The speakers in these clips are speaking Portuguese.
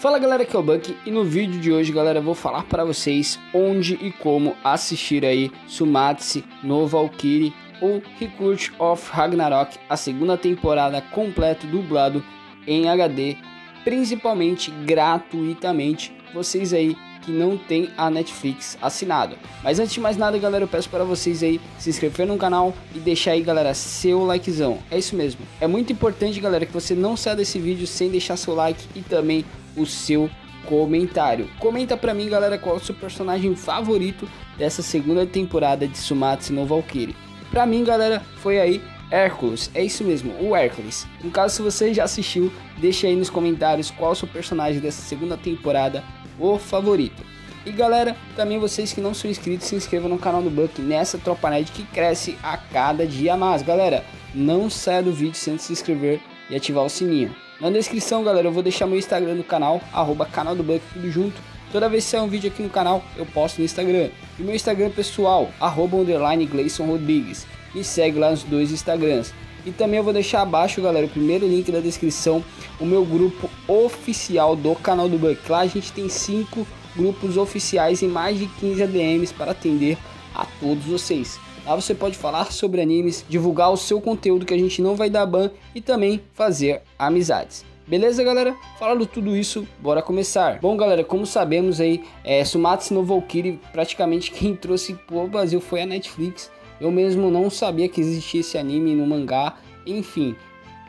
Fala galera, aqui é o Buck e no vídeo de hoje, galera, vou falar para vocês onde e como assistir aí Sumatsu no Valkyrie ou Recruit of Ragnarok, a segunda temporada completa dublado em HD, principalmente gratuitamente, vocês aí que não tem a Netflix assinado. Mas antes de mais nada, galera, eu peço para vocês aí se inscrever no canal e deixar aí, galera, seu likezão. É isso mesmo. É muito importante, galera, que você não saia desse vídeo sem deixar seu like e também o seu comentário. Comenta pra mim, galera, qual é o seu personagem favorito dessa segunda temporada de Sumatsu no Valkyrie. Pra mim, galera, foi aí Hércules, é isso mesmo, o Hércules. No caso, se você já assistiu, deixa aí nos comentários qual é o seu personagem dessa segunda temporada, o favorito. E galera, também vocês que não são inscritos, se inscrevam no canal do Buck nessa tropa nerd que cresce a cada dia mais. Galera, não saia do vídeo sem se inscrever e ativar o sininho. Na descrição, galera, eu vou deixar meu Instagram no canal, arroba canal do Buck, tudo junto. Toda vez que sair um vídeo aqui no canal, eu posto no Instagram. E meu Instagram pessoal, arroba underline Gleison Rodrigues. Me segue lá nos dois Instagrams. E também eu vou deixar abaixo, galera, o primeiro link da descrição, o meu grupo oficial do canal do Buck. Lá a gente tem cinco grupos oficiais e mais de 15 ADMs para atender a todos vocês. Lá você pode falar sobre animes, divulgar o seu conteúdo que a gente não vai dar ban e também fazer amizades. Beleza, galera? Falando tudo isso, bora começar. Bom, galera, como sabemos aí, é, Sumatsu no Valkyrie, praticamente quem trouxe pro Brasil foi a Netflix. Eu mesmo não sabia que existia esse anime no mangá. Enfim,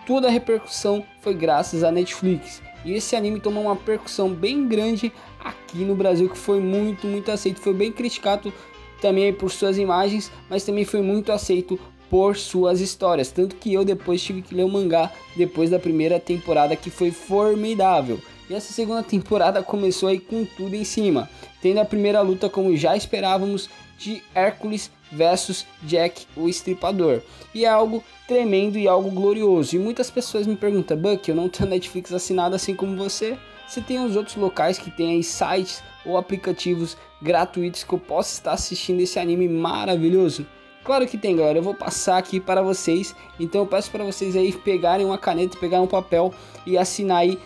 toda a repercussão foi graças à Netflix. E esse anime tomou uma percussão bem grande aqui no Brasil, que foi muito, muito aceito. Foi bem criticado também por suas imagens, mas também foi muito aceito por suas histórias. Tanto que eu depois tive que ler o mangá depois da primeira temporada, que foi formidável. E essa segunda temporada começou aí com tudo em cima, tendo a primeira luta como já esperávamos de Hércules versus Jack o Estripador. E é algo tremendo e algo glorioso. E muitas pessoas me perguntam, Buck, eu não tenho Netflix assinado assim como você. Você tem os outros locais que tem aí sites ou aplicativos gratuitos que eu possa estar assistindo esse anime maravilhoso? Claro que tem, galera. Eu vou passar aqui para vocês. Então eu peço para vocês aí pegarem uma caneta, pegarem um papel e assinar aí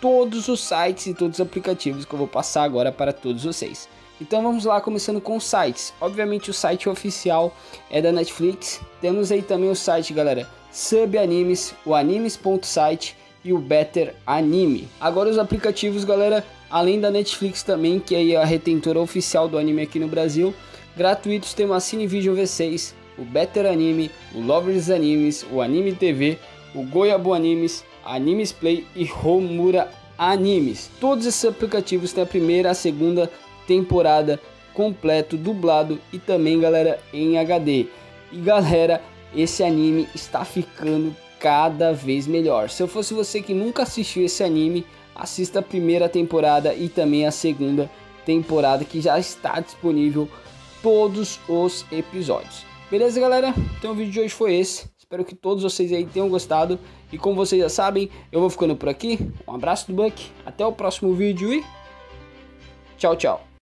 todos os sites e todos os aplicativos que eu vou passar agora para todos vocês. Então vamos lá, começando com os sites. Obviamente o site oficial é da Netflix. Temos aí também o site, galera, Subanimes, o e o Better Anime. Agora os aplicativos, galera, além da Netflix também, que é a retentora oficial do anime aqui no Brasil, gratuitos temos a Cinevision V6, o Better Anime, o Lovers Animes, o Anime TV, o Goiabo Animes, Animes Play e Homura Animes. Todos esses aplicativos têm a primeira a segunda temporada completo, dublado e também, galera, em HD. E galera, esse anime está ficando cada vez melhor. Se eu fosse você que nunca assistiu esse anime, assista a primeira temporada e também a segunda temporada que já está disponível todos os episódios. Beleza, galera? Então o vídeo de hoje foi esse. Espero que todos vocês aí tenham gostado. E como vocês já sabem, eu vou ficando por aqui. Um abraço do Buck, até o próximo vídeo e tchau, tchau.